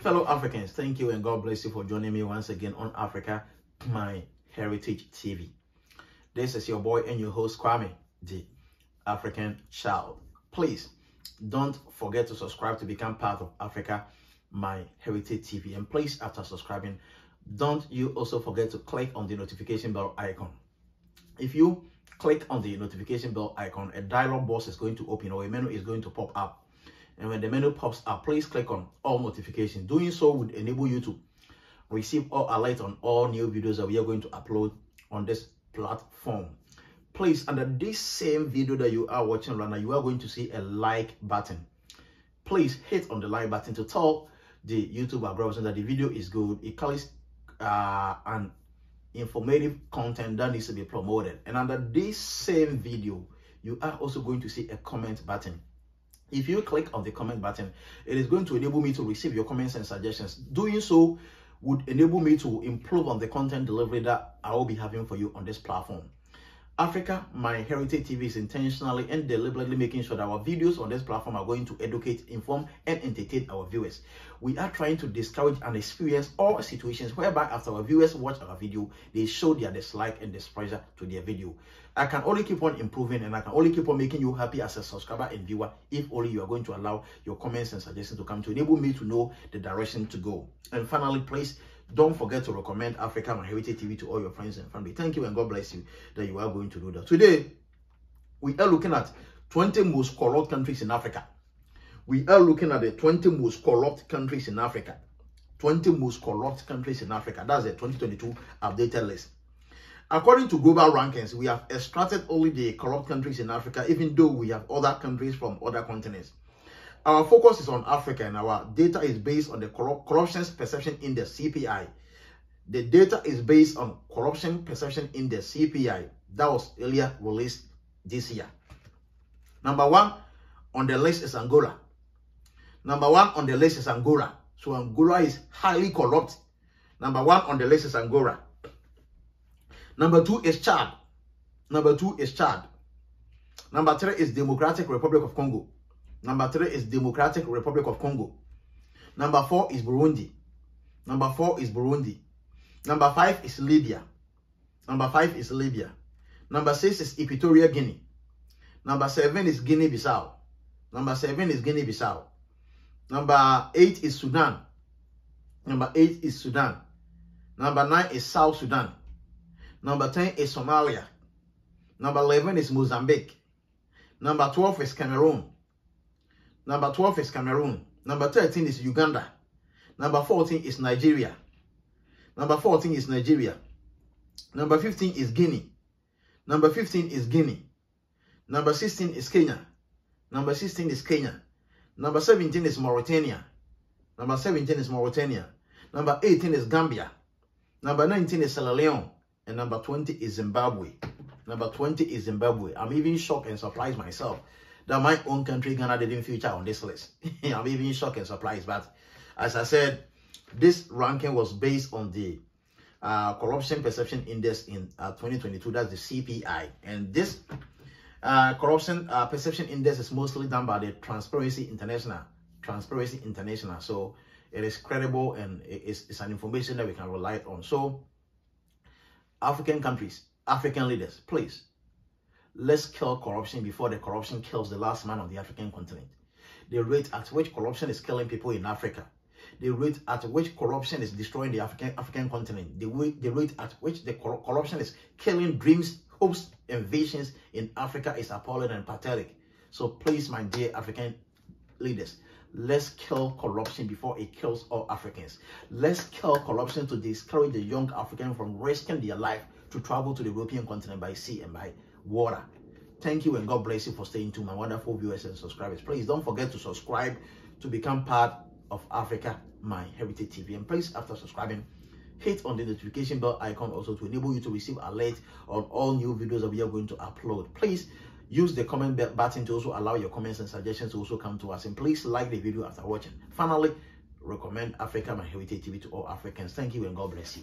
Fellow Africans, thank you and God bless you for joining me once again on Africa, my heritage TV. This is your boy and your host, Kwame, the African child. Please don't forget to subscribe to become part of Africa, my heritage TV. And please, after subscribing, don't you also forget to click on the notification bell icon. If you click on the notification bell icon, a dialog box is going to open or a menu is going to pop up. And when the menu pops up, please click on all notifications. Doing so would enable you to receive all alert on all new videos that we are going to upload on this platform. Please, under this same video that you are watching right now, you are going to see a like button. Please hit on the like button to tell the YouTube algorithm that the video is good. It carries uh, an informative content that needs to be promoted. And under this same video, you are also going to see a comment button. If you click on the comment button, it is going to enable me to receive your comments and suggestions. Doing so would enable me to improve on the content delivery that I will be having for you on this platform. Africa, my heritage TV is intentionally and deliberately making sure that our videos on this platform are going to educate, inform, and entertain our viewers. We are trying to discourage and experience all situations whereby after our viewers watch our video, they show their dislike and displeasure to their video. I can only keep on improving and I can only keep on making you happy as a subscriber and viewer if only you are going to allow your comments and suggestions to come to enable me to know the direction to go. And finally, please don't forget to recommend Africa Heritage TV to all your friends and family. Thank you and God bless you that you are going to do that. Today, we are looking at 20 most corrupt countries in Africa. We are looking at the 20 most corrupt countries in Africa. 20 most corrupt countries in Africa. That's the 2022 updated list. According to global rankings, we have extracted only the corrupt countries in Africa, even though we have other countries from other continents. Our focus is on Africa and our data is based on the Corruption Perception Index, CPI. The data is based on Corruption Perception Index, CPI. That was earlier released this year. Number one on the list is Angola. Number one on the list is Angola. So Angola is highly corrupt. Number one on the list is Angola. Number two is Chad. Number two is Chad. Number three is Democratic Republic of Congo. Number three is Democratic Republic of Congo. Number four is Burundi. Number four is Burundi. Number five is Libya. Number five is Libya. Number six is Equatorial Guinea. Number seven is Guinea-Bissau. Number seven is Guinea-Bissau. Number eight is Sudan. Number eight is Sudan. Number nine is South Sudan. Number 10 is Somalia. Number 11 is Mozambique. Number 12 is Cameroon. Number 12 is Cameroon. Number 13 is Uganda. Number 14 is Nigeria. Number 14 is Nigeria. Number 15 is Guinea. Number 15 is Guinea. Number 16 is Kenya. Number 16 is Kenya. Number 17 is Mauritania. Number 17 is Mauritania. Number 18 is Gambia. Number 19 is Sierra Leone. And number 20 is Zimbabwe. Number 20 is Zimbabwe. I'm even shocked and surprised myself that my own country, Ghana, didn't feature on this list. I'm even shocked and surprised. But as I said, this ranking was based on the uh, Corruption Perception Index in uh, 2022. That's the CPI. And this uh, Corruption uh, Perception Index is mostly done by the Transparency International. Transparency International. So it is credible and it's, it's an information that we can rely on. So African countries, African leaders, please, let's kill corruption before the corruption kills the last man on the African continent. The rate at which corruption is killing people in Africa, the rate at which corruption is destroying the African African continent, the, way, the rate at which the cor corruption is killing dreams, hopes, and visions in Africa is appalling and pathetic. So please, my dear African leaders, Let's kill corruption before it kills all Africans. Let's kill corruption to discourage the young African from risking their life to travel to the European continent by sea and by water. Thank you and God bless you for staying to my wonderful viewers and subscribers. Please don't forget to subscribe to become part of Africa, my heritage TV. And please, after subscribing, hit on the notification bell icon also to enable you to receive alert on all new videos that we are going to upload. Please use the comment button to also allow your comments and suggestions to also come to us and please like the video after watching finally recommend africa my heritage tv to all africans thank you and god bless you